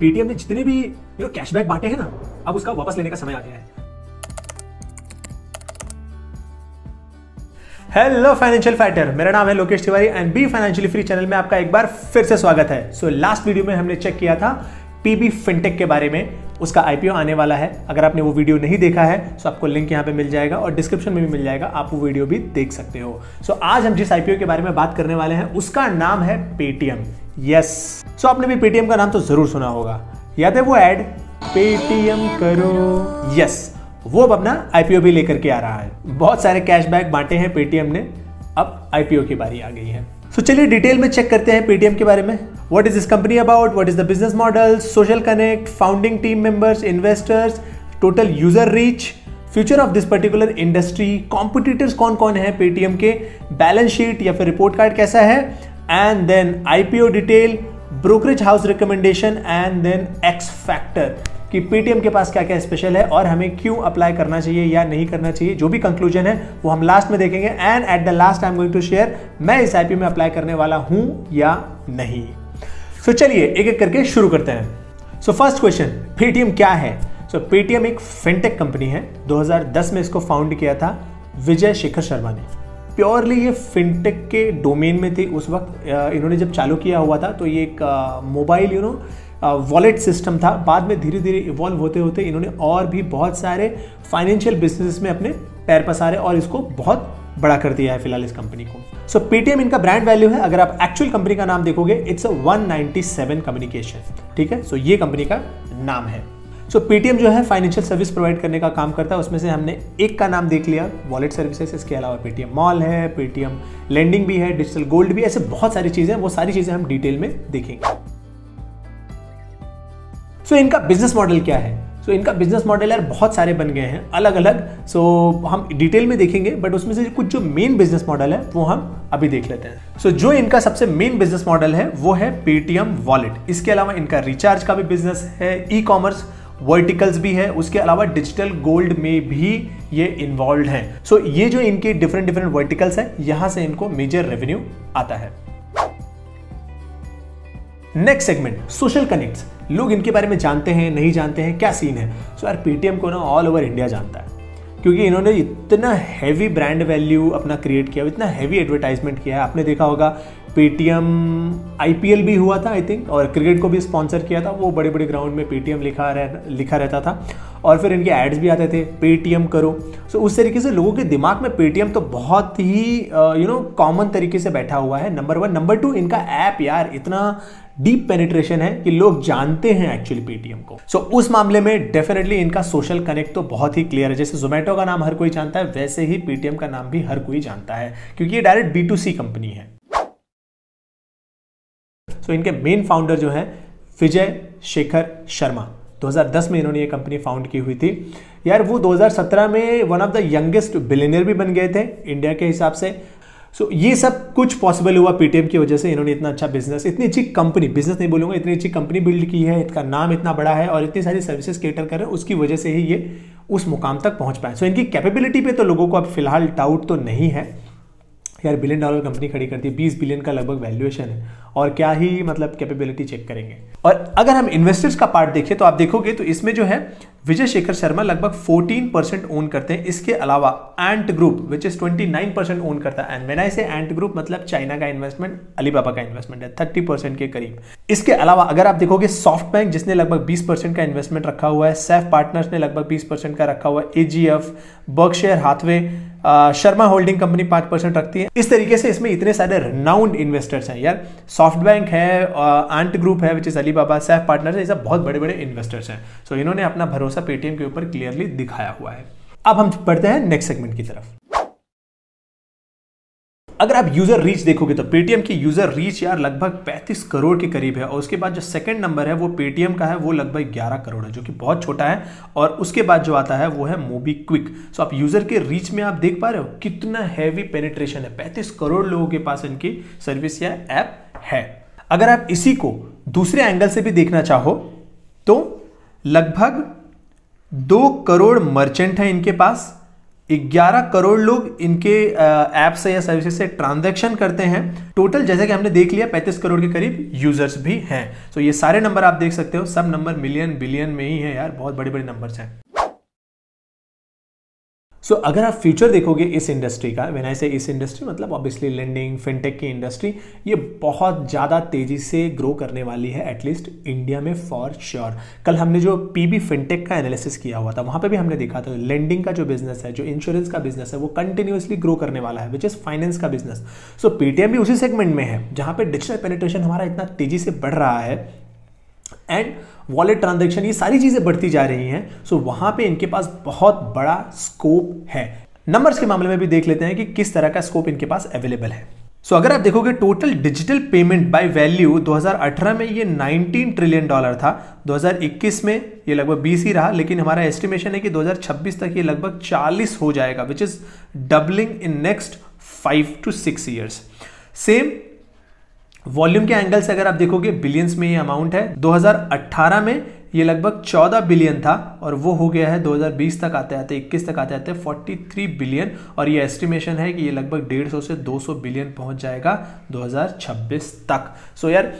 Paytm ने जितने भी यू नो कैशबैक बांटे हैं ना अब उसका वापस लेने का समय आ गया है। हेलो फाइनेंशियल फाइटर मेरा नाम है Lokesh Tiwari and be financially free channel में आपका एक बार फिर से स्वागत है। सो लास्ट वीडियो में हमने चेक किया था पीबी फिनटेक के बारे में। उसका आईपीओ आने वाला है। अगर आपने वो वीडियो नहीं देखा है तो आपको लिंक यहाँ पे मिल जाएगा और डिस्क्रिप्शन में भी मिल जाएगा। आप वो वीडियो भी देख सकते हो। सो so, आज हम जिस आईपीओ के बारे में बात करने वाले हैं उसका नाम है पेटीएम यस सो आपने भी पेटीएम का नाम तो ज़रूर सुना होगा। याद है वो एड पेटीएम करो। यस वो अब अपना आईपीओ भी लेकर के आ रहा है। बहुत सारे कैशबैक बांटे हैं पेटीएम ने। अब आईपीओ की बारी आ गई है। सो so, चलिए डिटेल में चेक करते हैं पेटीएम के बारे में। What is this company about what is the business model social connect founding team members investors total user reach future of this particular industry competitors कौन कौन है पेटीएम के? बैलेंस शीट या फिर रिपोर्ट कार्ड कैसा है? And then IPO detail brokerage house recommendation and then X factor कि Paytm के पास क्या क्या स्पेशल है और हमें क्यों अप्लाई करना चाहिए या नहीं करना चाहिए जो भी कंक्लूजन है वो हम लास्ट में देखेंगे and at the last I am going to share मैं इस आईपी में अप्लाई करने वाला हूँ या नहीं। सो so, चलिए एक एक करके शुरू करते हैं। सो फ़र्स्ट क्वेश्चन पेटीएम क्या है? सो so, पेटीएम एक फिनटेक कंपनी है। 2010 में इसको फाउंड किया था विजय शेखर शर्मा ने। प्योरली ये फिनटेक के डोमेन में थी उस वक्त इन्होंने जब चालू किया हुआ था तो ये एक mobile you know wallet system था। बाद में धीरे धीरे इवॉल्व होते होते इन्होंने और भी बहुत सारे फाइनेंशियल बिज़नेस में अपने पैर पसारे और इसको बहुत बड़ा कर दिया है फ़िलहाल इस कंपनी को। सो so, पेटीएम इनका ब्रांड वैल्यू है। अगर आप एक्चुअल कंपनी का नाम देखोगे इट्स अ 197 कम्युनिकेशन ठीक है? सो so, ये कंपनी का नाम है। सो so, पेटीएम जो है फाइनेंशियल सर्विस प्रोवाइड करने का काम करता है। उसमें से हमने एक का नाम देख लिया वॉलेट सर्विसेज़ इसके अलावा पेटीएम मॉल है पेटीएम लेंडिंग भी है डिजिटल गोल्ड भी ऐसे बहुत सारी चीज़ें हैं वो सारी चीज़ें हम डिटेल में देखेंगे। सो so, इनका बिज़नेस मॉडल क्या है? सो so, इनका बिज़नेस मॉडल यार बहुत सारे बन गए हैं अलग अलग सो so, हम डिटेल में देखेंगे बट उसमें से कुछ जो मेन बिज़नेस मॉडल है वो हम अभी देख लेते हैं। सो so, जो इनका सबसे मेन बिज़नेस मॉडल है वो है पेटीएम वॉलेट इसके अलावा इनका रिचार्ज का भी बिज़नेस है ई कॉमर्स वर्टिकल्स भी है उसके अलावा डिजिटल गोल्ड में भी ये इन्वॉल्व है। सो so, ये जो इनके डिफरेंट डिफरेंट वर्टिकल्स है यहाँ से इनको मेजर रेवेन्यू आता है। नेक्स्ट सेगमेंट सोशल कनेक्ट लोग इनके बारे में जानते हैं नहीं जानते हैं क्या सीन है? सो so, यार पेटीएम को ना ऑल ओवर इंडिया जानता है। क्योंकि इन्होंने इतना हैवी ब्रांड वैल्यू अपना क्रिएट किया, इतना हैवी एडवर्टाइजमेंट किया है। आपने देखा होगा पेटीएम आईपीएल भी हुआ था आई थिंक और क्रिकेट को भी स्पॉन्सर किया था। वो बड़े बड़े ग्राउंड में पेटीएम लिखा रह, लिखा रहता था। और फिर इनके एड्स भी आते थे पेटीएम करो। सो उस तरीके से लोगों के दिमाग में पेटीएम तो बहुत ही यू नो कॉमन तरीके से बैठा हुआ है। नंबर वन नंबर टू इनका ऐप यार इतना डीप पेनिट्रेशन है कि लोग जानते हैं एक्चुअली पेटीएम को। सो so, उस मामले में डेफिनेटली इनका सोशल कनेक्ट तो बहुत ही क्लियर है। जैसे जोमेटो का नाम हर कोई जानता है वैसे ही पेटीएम का नाम भी हर कोई जानता है क्योंकि ये direct B to C company है। सो so, इनके मेन फाउंडर जो है विजय शेखर शर्मा। 2010 में इन्होंने ये कंपनी फाउंड की हुई थी। यार वो 2017 में one of the youngest billionaire भी बन गए थे इंडिया के हिसाब से। सो ये सब कुछ पॉसिबल हुआ पेटीएम की वजह से, इन्होंने इतना अच्छा बिज़नेस इतनी अच्छी कंपनी बिज़नेस नहीं बोलूँगा, इतनी अच्छी कंपनी बिल्ड की है इसका नाम इतना बड़ा है और इतनी सारी सर्विसेज़ केटर कर रहे हैं, उसकी वजह से ही ये उस मुकाम तक पहुँच पाए। सो इनकी कैपेबिलिटी पे तो लोगों को अब फ़िलहाल डाउट तो नहीं है। यार बिलियन डॉलर कंपनी खड़ी करती है बीस बिलियन का लगभग वैल्यूएशन है और क्या ही मतलब कैपेबिलिटी चेक करेंगे। और अगर हम इन्वेस्टर्स का पार्ट देखें तो आप देखोगे तो इसमें जो है विजय शेखर शर्मा लगभग 14 परसेंट ओन करते हैं। इसके अलावा Ant group which is 29 percent own करता है। एंड मेना से एंट ग्रुप मतलब चाइना का इन्वेस्टमेंट अलीबाबा का इन्वेस्टमेंट है 30 परसेंट के करीब। इसके अलावा अगर आप देखोगे सॉफ्ट बैंक जिसने लगभग 20 परसेंट का इन्वेस्टमेंट रखा हुआ है सेफ़ पार्टनर्स ने लगभग 20 परसेंट का रखा हुआ है AGF Berkshire Hathaway Sharma holding company पाँच परसेंट रखती है। इस तरीके से इसमें इतने सारे रनाउंड इन्वेस्टर्स हैं यार। सॉफ्ट बैंक है आंट ग्रुप है which is Alibaba SAIF partner ये सब बहुत बड़े बड़े इन्वेस्टर्स हैं। सो so, इन्होंने अपना भरोसा पेटीएम के ऊपर क्लियरली दिखाया हुआ है। अब हम बढ़ते हैं नेक्स्ट सेगमेंट की तरफ़। अगर आप यूज़र रीच देखोगे तो पेटीएम की यूज़र रीच यार लगभग 35 करोड़ के करीब है और उसके बाद जो सेकंड नंबर है, वो पेटीएम का है, वो लगभग 11 करोड़ है, जो कि बहुत छोटा है और उसके बाद जो आता है, वो है मोबी क्विक सो आप यूज़र के रीच में आप देख पा रहे हो कितना हैवी पेनिट्रेशन है। पैंतीस करोड़ लोगों के पास इनकी सर्विस या ऐप है। अगर आप इसी को दूसरे एंगल से भी देखना चाहो तो लगभग दो करोड़ मर्चेंट है इनके पास। 11 करोड़ लोग इनके ऐप से या सर्विसेज़ से ट्रांजैक्शन करते हैं। टोटल जैसे कि हमने देख लिया 35 करोड़ के करीब यूज़र्स भी हैं। तो ये सारे नंबर आप देख सकते हो, सब नंबर मिलियन बिलियन में ही है यार, बहुत बड़े बड़े नंबर्स हैं। सो so, अगर आप फ्यूचर देखोगे इस इंडस्ट्री का वेन आई से इस इंडस्ट्री मतलब ऑब्वियसली लेंडिंग फिनटेक की इंडस्ट्री ये बहुत ज़्यादा तेज़ी से ग्रो करने वाली है एटलीस्ट इंडिया में फॉर श्योर कल हमने जो पीबी फिनटेक का एनालिसिस किया हुआ था वहाँ पे भी हमने देखा था लेंडिंग का जो बिज़नेस है जो इंश्योरेंस का बिज़नेस है वो कंटिन्यूसली ग्रो करने वाला है विच इज़ फाइनेंस का बिज़नेस सो पेटीएम भी उसी सेगमेंट में है जहाँ पर डिजिटल पेनिट्रेशन हमारा इतना तेज़ी से बढ़ रहा है एंड वॉलेट ट्रांजेक्शन ये सारी चीज़ें बढ़ती जा रही हैं। सो वहाँ पे इनके पास बहुत बड़ा स्कोप है। नंबर्स के मामले में भी देख लेते हैं कि किस तरह का स्कोप इनके पास अवेलेबल है। सो so, अगर आप देखोगे total digital payment by value 2018 में ये 19 ट्रिलियन डॉलर था। 2021 में ये लगभग 20 ही रहा लेकिन हमारा एस्टिमेशन है कि 2026 तक ये लगभग 40 हो जाएगा which is doubling in next five to six years same volume के एंगल से अगर आप देखोगे बिलियंस में ये अमाउंट है। 2018 में ये लगभग 14 बिलियन था और वो हो गया है 2020 तक आते आते 21 तक आते आते 43 बिलियन और ये एस्टिमेशन है कि ये लगभग 150 से 200 बिलियन पहुँच जाएगा 2026 तक। सो so यार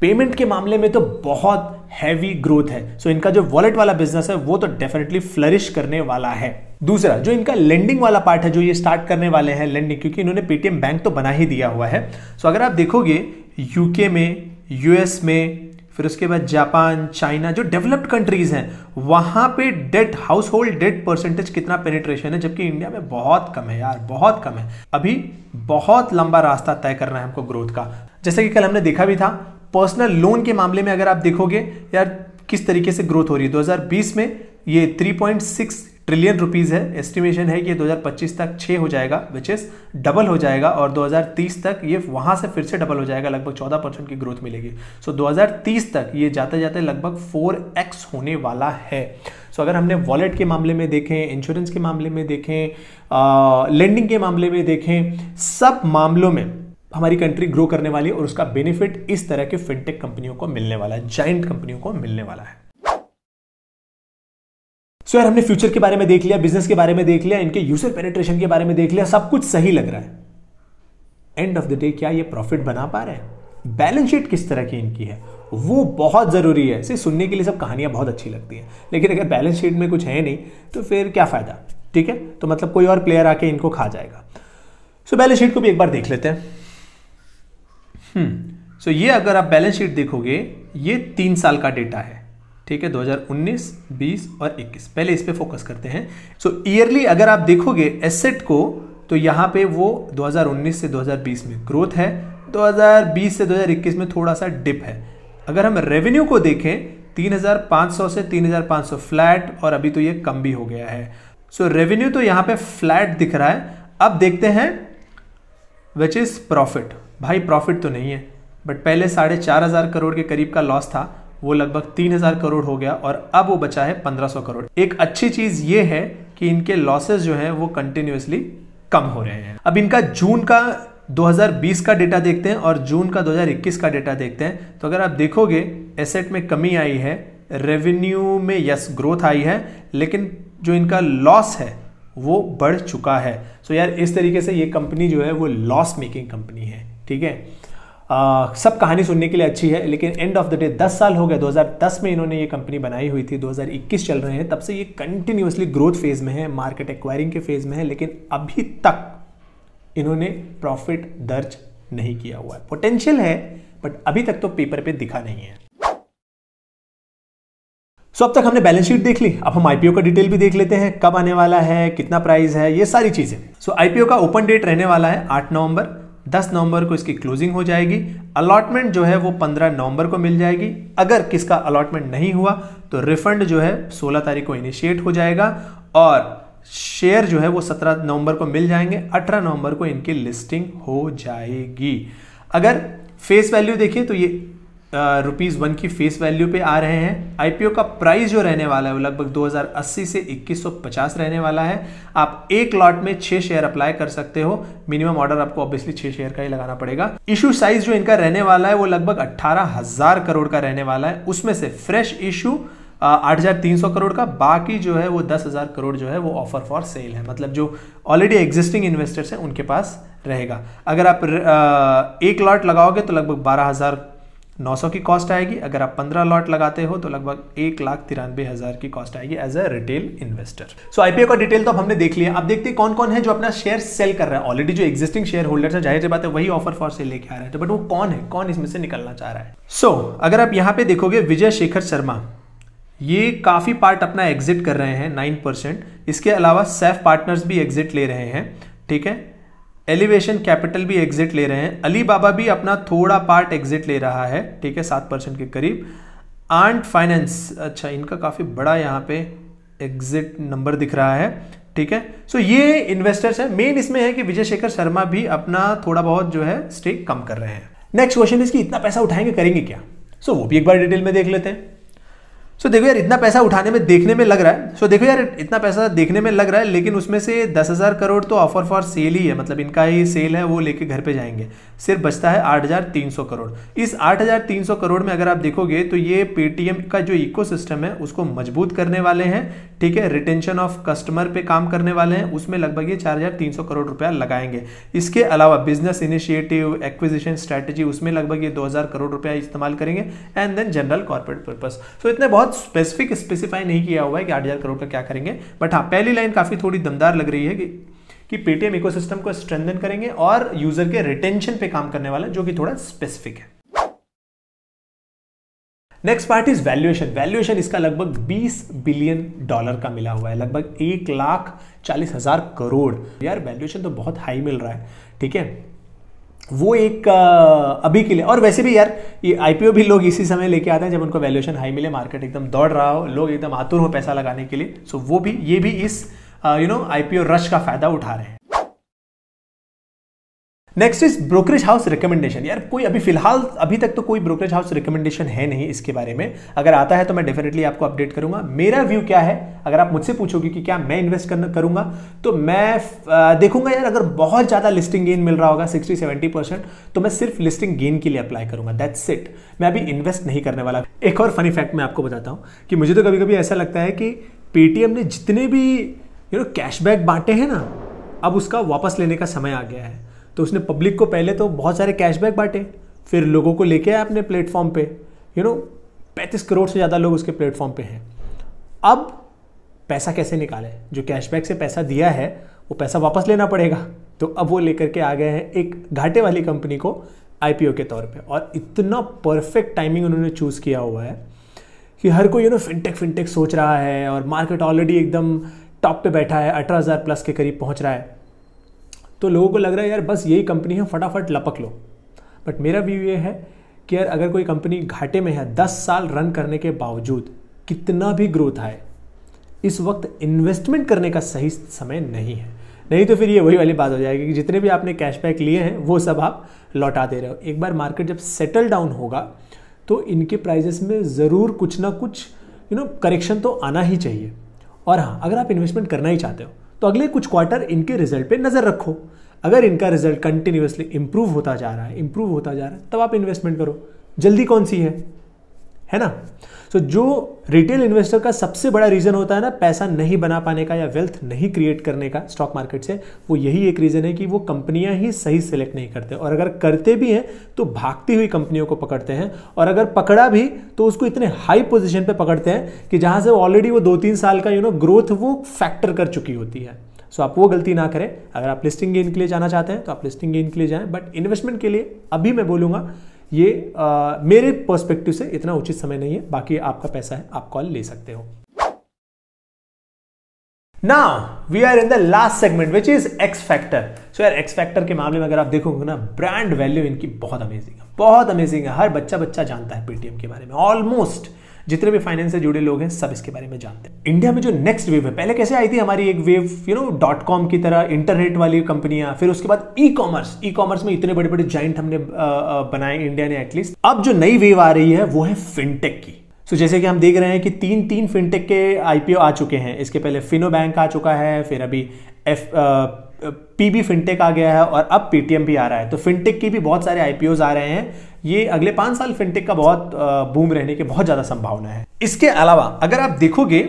पेमेंट के मामले में तो बहुत हैवी ग्रोथ है। सो so इनका जो वॉलेट वाला बिज़नेस है, वो तो डेफिनेटली फ्लरिश करने वाला है। दूसरा, जो इनका लेंडिंग वाला पार्ट है, जो ये स्टार्ट करने वाले हैं लेंडिंग क्योंकि इन्होंने पेटीएम बैंक तो बना ही दिया हुआ है। सो so अगर आप देखोगे यूके में यूएस में, फिर उसके बाद जापान, चाइना, जो डेवलप्ड कंट्रीज़ हैं, वहाँ पे debt household debt percentage कितना पेनिट्रेशन है? जबकि इंडिया में बहुत कम है यार, बहुत कम है। अभी बहुत लंबा रास्ता तय करना है हमको ग्रोथ का। जैसे कि कल हमने देखा भी था पर्सनल लोन के मामले में अगर आप देखोगे, यार किस तरीके से ग्रोथ हो रही है? 2020 में ये 3.6 ट्रिलियन रुपीज़ है। एस्टिमेशन है कि 2025 तक छः हो जाएगा विच इज़ डबल हो जाएगा और 2030 तक ये वहाँ से फिर से डबल हो जाएगा लगभग 14 परसेंट की ग्रोथ मिलेगी। सो so, 2030 तक ये जाते जाते लगभग 4x होने वाला है। सो so, अगर हमने वॉलेट के मामले में देखें इंश्योरेंस के मामले में देखें लेंडिंग के मामले में देखें सब मामलों में हमारी कंट्री ग्रो करने वाली है और उसका बेनिफिट इस तरह के फिनटेक कंपनियों को मिलने वाला है जाइंट कंपनियों को मिलने वाला है। सो यार, हमने फ्यूचर के बारे में देख लिया बिज़नेस के बारे में देख लिया, इनके यूज़र पेनिट्रेशन के बारे में देख लिया, सब कुछ सही लग रहा है। एंड ऑफ़ द डे क्या ये प्रॉफिट बना पा रहे हैं? बैलेंस शीट किस तरह की इनकी है? वो बहुत ज़रूरी है। सिर्फ़ सुनने के लिए सब कहानियाँ बहुत अच्छी लगती हैं। लेकिन अगर बैलेंस शीट में कुछ है नहीं तो फिर क्या फ़ायदा? ठीक है? तो मतलब कोई और प्लेयर आके इनको खा जाएगा। सो बैलेंस शीट को भी एक बार देख लेते हैं। हम्म सो ये अगर आप बैलेंस शीट देखोगे, ये तीन साल का डेटा है। ठीक है 2019, 20 और 21 पहले इस पे फोकस करते हैं। सो so, ईयरली अगर आप देखोगे एसेट को तो यहाँ पे वो 2019 से 2020 में ग्रोथ है। 2020 से 2021 में थोड़ा सा डिप है। अगर हम रेवेन्यू को देखें 3500 से 3500 फ्लैट और अभी तो ये कम भी हो गया है। सो so, रेवेन्यू तो यहाँ पे फ्लैट दिख रहा है। अब देखते हैं विच इज़ प्रॉफिट भाई प्रॉफिट तो नहीं है बट पहले साढ़े चार हज़ार करोड़ के करीब का लॉस था। वो लगभग तीन हज़ार करोड़ हो गया और अब वो बचा है पंद्रह सौ करोड़। एक अच्छी चीज़ ये है कि इनके लॉसेस जो है वो कंटिन्यूसली कम हो रहे हैं। अब इनका जून का 2020 का डेटा देखते हैं और जून का 2021 का डेटा देखते हैं। तो अगर आप देखोगे एसेट में कमी आई है रेवेन्यू में यस ग्रोथ आई है, लेकिन जो इनका लॉस है, वो बढ़ चुका है। सो so यार, इस तरीके से ये कंपनी जो है वो लॉस मेकिंग कंपनी है, ठीक है? आ, सब कहानी सुनने के लिए अच्छी है लेकिन एंड ऑफ़ द डे 10 साल हो गए 2010 में इन्होंने ये कंपनी बनाई हुई थी 2021 चल रहे हैं तब से ये कंटिन्यूसली ग्रोथ फ़ेज़ में है मार्केट एक्वायरिंग के फ़ेज़ में है लेकिन अभी तक इन्होंने प्रॉफिट दर्ज नहीं किया हुआ है। पोटेंशियल है बट अभी तक तो पेपर पे दिखा नहीं है। सो so, अब तक हमने बैलेंस शीट देख ली अब हम आईपीओ का डिटेल भी देख लेते हैं कब आने वाला है कितना प्राइस है ये सारी चीज़ें। सो so, आईपीओ का ओपन डेट रहने वाला है आठ नवंबर 10 नवंबर को इसकी क्लोजिंग हो जाएगी। अलॉटमेंट जो है वो 15 नवंबर को मिल जाएगी। अगर किसका अलॉटमेंट नहीं हुआ तो रिफंड जो है 16 तारीख को इनिशिएट हो जाएगा और शेयर जो है वो 17 नवंबर को मिल जाएँगे। 18 नवंबर को इनकी लिस्टिंग हो जाएगी। अगर फेस वैल्यू देखिए तो ये रुपीज़ वन की फेस वैल्यू पे आ रहे हैं। आईपीओ का प्राइस जो रहने वाला है, वो लगभग 2080 से 2150 रहने वाला है। आप एक लॉट में छह शेयर अप्लाई कर सकते हो। मिनिमम ऑर्डर आपको ऑब्वियसली छह शेयर का ही लगाना पड़ेगा। इशू साइज़ जो इनका रहने वाला है, वो लगभग अट्ठारह हज़ार करोड़ का रहने वाला है। उसमें से फ्रेश इशू आठ हज़ार तीन सौ करोड़ का। बाकी जो है, वो दस हज़ार करोड़ जो है, वो ऑफ़र फॉर सेल है। मतलब जो ऑलरेडी एग्जिस्टिंग इन्वेस्टर्स हैं, उनके पास रहेगा। अगर आप एक लॉट लगाओगे तो लगभग बारह हज़ार 900 की कॉस्ट आएगी। अगर आप 15 लॉट लगाते हो तो लगभग एक लाख तिरानवे हज़ार की कॉस्ट आएगी as a retail investor so IPO का डिटेल तो अब हमने देख लिया। अब देखते हैं कौन कौन है जो अपना शेयर सेल कर रहा है। ऑलरेडी जो एक्जिस्टिंग शेयर होल्डर है ज़ाहिर बात है वही ऑफ़र फॉर सेल लेके आ रहा है। बट वो कौन है? कौन इसमें से निकलना चाह रहा है? सो so, अगर आप यहाँ पे देखोगे विजय शेखर शर्मा ये काफ़ी पार्ट अपना एग्जिट कर रहे हैं नाइन परसेंट इसके अलावा सेफ़ पार्टनर्स भी एग्जिट ले रहे हैं ठीक है? एलिवेशन कैपिटल भी एग्जिट ले रहे हैं। अली बाबा भी अपना थोड़ा पार्ट एग्जिट ले रहा है ठीक है सात परसेंट के करीब। आंट फाइनेंस अच्छा इनका काफ़ी बड़ा यहाँ पे एग्जिट नंबर दिख रहा है ठीक है। सो ये इन्वेस्टर्स है। मेन इसमें है कि विजय शेखर शर्मा भी अपना थोड़ा बहुत जो है स्टेक कम कर रहे हैं। नेक्स्ट क्वेश्चन इसकी इतना पैसा उठाएँगे करेंगे क्या? सो so, वो भी एक बार डिटेल में देख लेते हैं। सो देखो यार, इतना पैसा उठाने में, देखने में लग रहा है। सो देखो यार, इतना पैसा देखने में लग रहा है, लेकिन उसमें से दस हज़ार करोड़ तो ऑफ़र फॉर सेल ही है। मतलब इनका ही सेल है, वो लेके घर पे जाएँगे। सिर्फ़ बचता है आठ हज़ार तीन सौ करोड़। इस आठ हज़ार तीन सौ करोड़ में अगर आप देखोगे तो ये पेटीएम का जो इको है, उसको मज़बूत करने वाले हैं। ठीक है रिटेंशन ऑफ़ कस्टमर पे काम करने वाले हैं। उसमें लगभग ये चार हज़ार तीन सौ करोड़ रुपया लगाएँगे। इसके अलावा बिज़नेस इनिशिएटिव एक्विजिशन स्ट्रैटेजी उसमें लगभग ये दो हज़ार करोड़ रुपया इस्तेमाल करेंगे। And then general corporate purpose so इतने बहुत स्पेसिफिक स्पेसिफाई नहीं किया हुआ है कि आठ हज़ार करोड़ का क्या करेंगे। बट हाँ पहली लाइन काफ़ी थोड़ी दमदार लग रही है कि कि पेटीएम इकोसिस्टम को स्ट्रेंथन करेंगे और यूज़र के रिटेंशन पे काम करने वाला, जो कि थोड़ा स्पेसिफिक है। Next part is valuation valuation इसका लगभग 20 बिलियन डॉलर का मिला हुआ है, लगभग एक लाख चालीस हज़ार करोड़। यार वैल्यूएशन तो बहुत हाई मिल रहा है, ठीक है? वो एक अभी के लिए। और वैसे भी यार ये आईपीओ भी लोग इसी समय लेके आते हैं जब उनको वैल्यूएशन हाई मिले मार्केट एकदम दौड़ रहा हो, लोग एकदम आतुर हो पैसा लगाने के लिए। सो वो भी, ये भी इस यू नो आईपीओ रश का फ़ायदा उठा रहे हैं। Next is brokerage house recommendation यार, कोई अभी फ़िलहाल, अभी तक तो कोई ब्रोकरेज हाउस रिकमेंडेशन है नहीं इसके बारे में। अगर आता है तो मैं डेफिनेटली आपको अपडेट करूँगा। मेरा व्यू क्या है? अगर आप मुझसे पूछोगे कि क्या मैं इन्वेस्ट करना, करूँगा तो मैं देखूँगा यार, अगर बहुत ज़्यादा लिस्टिंग गेन मिल रहा होगा सिक्सटी सेवेंटी परसेंट तो मैं सिर्फ़ लिस्टिंग गेन के लिए अप्लाई करूँगा। दैट्स इट मैं अभी इन्वेस्ट नहीं करने वाला। एक और फनी फैक्ट मैं आपको बताता हूँ कि मुझे तो कभी कभी ऐसा लगता है कि पेटीएम ने जितने भी यू नो कैशबैक बांटे हैं ना, अब उसका वापस लेने का समय आ गया है। तो उसने पब्लिक को पहले तो बहुत सारे कैशबैक बांटे, फिर लोगों को लेके आया अपने प्लेटफॉर्म पे। यू नो पैंतीस करोड़ से ज़्यादा लोग उसके प्लेटफॉर्म पे हैं। अब पैसा कैसे निकाले? जो कैशबैक से पैसा दिया है, वो पैसा वापस लेना पड़ेगा। तो अब वो लेकर के आ गए हैं एक घाटे वाली कंपनी को आईपीओ के तौर पे। और इतना परफेक्ट टाइमिंग उन्होंने चूज़ किया हुआ है कि हर कोई यू नो फिनटेक फिनटेक सोच रहा है और मार्केट ऑलरेडी एकदम टॉप पे बैठा है, अठारह हज़ार प्लस के करीब पहुँच रहा है। तो लोगों को लग रहा है, यार, बस यही कंपनी है, फटाफट लपक लो। बट मेरा व्यू ये है कि यार, अगर कोई कंपनी घाटे में है, दस साल रन करने के बावजूद कितना भी ग्रोथ आए, इस वक्त इन्वेस्टमेंट करने का सही समय नहीं है। नहीं तो फिर ये वही वाली बात हो जाएगी कि जितने भी आपने कैशबैक लिए हैं, वो सब आप लौटा दे रहे हो। एक बार मार्केट जब सेटल डाउन होगा तो इनके प्राइजेस में ज़रूर कुछ ना कुछ यू नो करेक्शन तो आना ही चाहिए। और हाँ अगर आप इन्वेस्टमेंट करना ही चाहते हो तो अगले कुछ क्वार्टर इनके रिज़ल्ट पे नज़र रखो। अगर इनका रिज़ल्ट कंटिन्यूसली इंप्रूव होता जा रहा है इंप्रूव होता जा रहा है, तब आप इन्वेस्टमेंट करो। जल्दी कौन सी है? है ना? सो so, जो रिटेल इन्वेस्टर का सबसे बड़ा रीजन होता है ना पैसा नहीं बना पाने का या वेल्थ नहीं क्रिएट करने का स्टॉक मार्केट से वो यही एक रीजन है कि वो कंपनियाँ ही सही सेलेक्ट नहीं करते। और अगर करते भी हैं तो भागती हुई कंपनियों को पकड़ते हैं। और अगर पकड़ा भी तो उसको इतने हाई पोजिशन पर पकड़ते हैं कि जहाँ से ऑलरेडी वो दो तीन साल का यू नो ग्रोथ वो फैक्टर कर चुकी होती है। सो so, आप वो गलती ना करें। अगर आप लिस्टिंग गेन के लिए जाना चाहते हैं तो आप लिस्टिंग गेन के लिए जाएँ। बट इन्वेस्टमेंट के लिए अभी मैं बोलूँगा ये आ, मेरे पर्सपेक्टिव से इतना उचित समय नहीं है बाकी आपका पैसा है आप कॉल ले सकते हो। Now we are in the last segment which is X factor so यार एक्स फैक्टर के मामले में अगर आप देखोगे ना ब्रांड वैल्यू इनकी बहुत अमेजिंग है बहुत अमेजिंग है। हर बच्चा बच्चा जानता है पेटीएम के बारे में ऑलमोस्ट जितने भी फाइनेंस से जुड़े लोग हैं सब इसके बारे में जानते हैं। इंडिया में जो नेक्स्ट वेव है पहले कैसे आई थी हमारी एक wave you know dot com की तरह इंटरनेट वाली कंपनियाँ फिर उसके बाद ई कॉमर्स ई कॉमर्स में इतने बड़े बड़े जॉइंट हमने बनाए इंडिया ने एटलीस्ट अब जो नई वेव आ रही है वो है फिनटेक की। So, जैसे कि हम देख रहे हैं कि तीन तीन फिनटेक के आईपीओ आ चुके हैं। इसके पहले फिनो बैंक आ चुका है फिर अभी एफ़ पीबी फिनटेक आ गया है और अब पेटीएम भी आ रहा है। तो फिनटेक की भी बहुत सारे आईपीओ आ रहे हैं। ये अगले पाँच साल फिनटेक का बहुत बूम रहने की बहुत ज़्यादा संभावना है। इसके अलावा, अगर आप देखोगे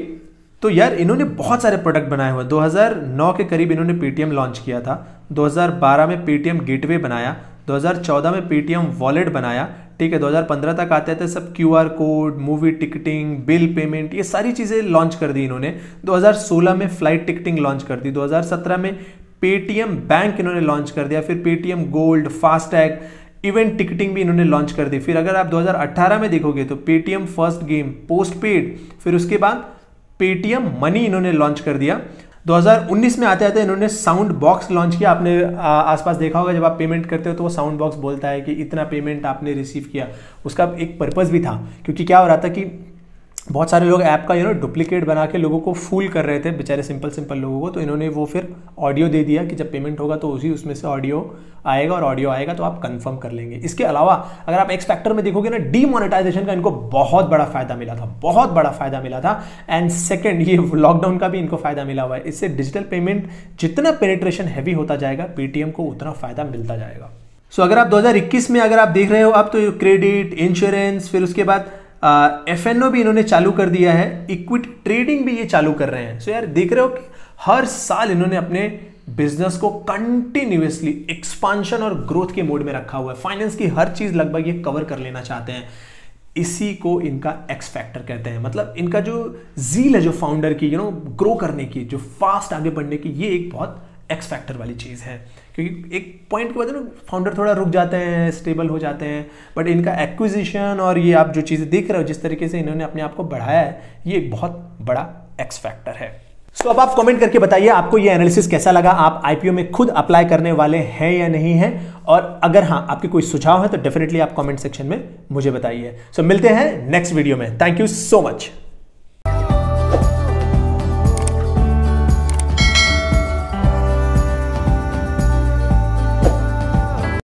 तो यार इन्होंने बहुत सारे प्रोडक्ट बनाए हुए 2009 के करीब इन्होंने पेटीएम लॉन्च किया था। 2012 में पेटीएम गेटवे बनाया। 2014 में पेटीएम वॉलेट बनाया। ठीक है 2015 तक आते थे सब Q R code movie ticketing bill payment ये सारी चीज़ें लॉन्च कर दी इन्होंने। 2016 में फ़्लाइट टिकटिंग लॉन्च कर दी। 2017 में पेटीएम बैंक इन्होंने लॉन्च कर दिया। फिर Paytm gold FASTag event ticketing भी इन्होंने लॉन्च कर दी। फिर अगर आप 2018 में देखोगे तो Paytm first game postpaid फिर उसके बाद पेटीएम मनी इन्होंने लॉन्च कर दिया। 2019 में आते आते इन्होंने साउंड बॉक्स लॉन्च किया। आपने आसपास देखा होगा, जब आप पेमेंट करते हो तो वो साउंड बॉक्स बोलता है कि इतना पेमेंट आपने रिसीव किया। उसका एक पर्पज़ भी था, क्योंकि क्या हो रहा था कि बहुत सारे लोग ऐप का यू नो डुप्लीकेट बना के लोगों को फूल कर रहे थे बेचारे सिंपल सिंपल लोगों को। तो इन्होंने वो फिर ऑडियो दे दिया कि जब पेमेंट होगा तो उसी उसमें से ऑडियो आएगा और ऑडियो आएगा तो आप कंफर्म कर लेंगे। इसके अलावा अगर आप एक्स फैक्टर में देखोगे ना डीमोनेटाइजेशन का इनको बहुत बड़ा फ़ायदा मिला था बहुत बड़ा फ़ायदा मिला था। एंड सेकेंड ये लॉकडाउन का भी इनको फ़ायदा मिला हुआ है। इससे डिजिटल पेमेंट जितना पेनिट्रेशन हैवी होता जाएगा पेटीएम को उतना फ़ायदा मिलता जाएगा। सो so, अगर आप 2021 में अगर आप देख रहे हो आप तो क्रेडिट इंश्योरेंस फिर उसके बाद एफ़ एन ओ भी इन्होंने चालू कर दिया है इक्विटी ट्रेडिंग भी ये चालू कर रहे हैं। सो so यार, देख रहे हो कि हर साल इन्होंने अपने बिज़नेस को कंटिन्यूसली एक्सपांशन और ग्रोथ के मोड में रखा हुआ है। फाइनेंस की हर चीज़ लगभग ये कवर कर लेना चाहते हैं। इसी को इनका एक्स फैक्टर कहते हैं। मतलब इनका जो जील है, जो फाउंडर की यू नो ग्रो करने की, जो फास्ट आगे बढ़ने की, ये एक बहुत एक्स फैक्टर वाली चीज़ है। क्योंकि एक पॉइंट के बाद ना फाउंडर थोड़ा रुक जाते हैं स्टेबल हो जाते हैं। बट इनका एक्विजिशन और ये आप जो चीज़ें देख रहे हो जिस तरीके से इन्होंने अपने आप को बढ़ाया है ये एक बहुत बड़ा एक्स फैक्टर है। सो so, अब आप कमेंट करके बताइए आपको ये एनालिसिस कैसा लगा? आप आईपीओ में खुद अप्लाई करने वाले हैं या नहीं हैं? और अगर हाँ आपके कोई सुझाव है तो डेफिनेटली आप कमेंट सेक्शन में मुझे बताइए। सो so, मिलते हैं नेक्स्ट वीडियो में। Thank you so much